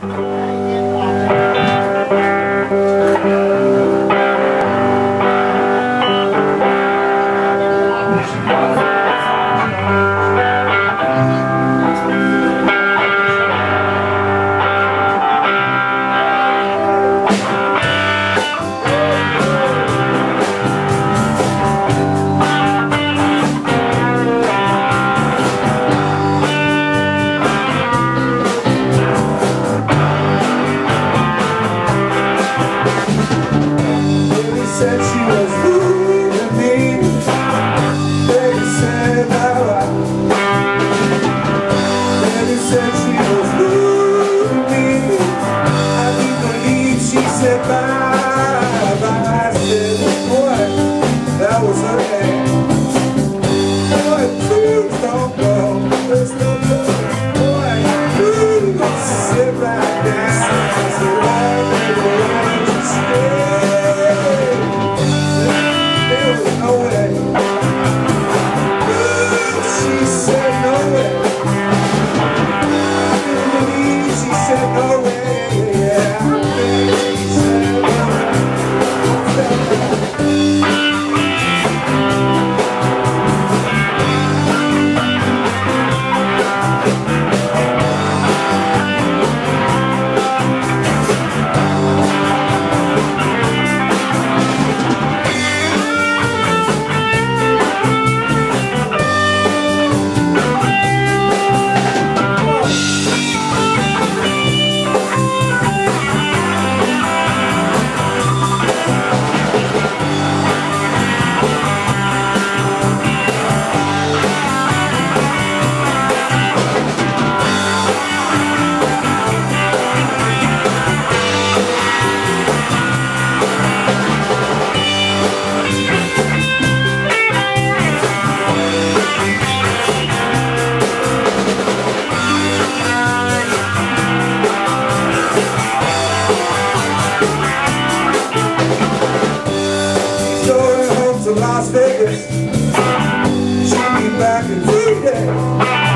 Baby você tá. Yeah.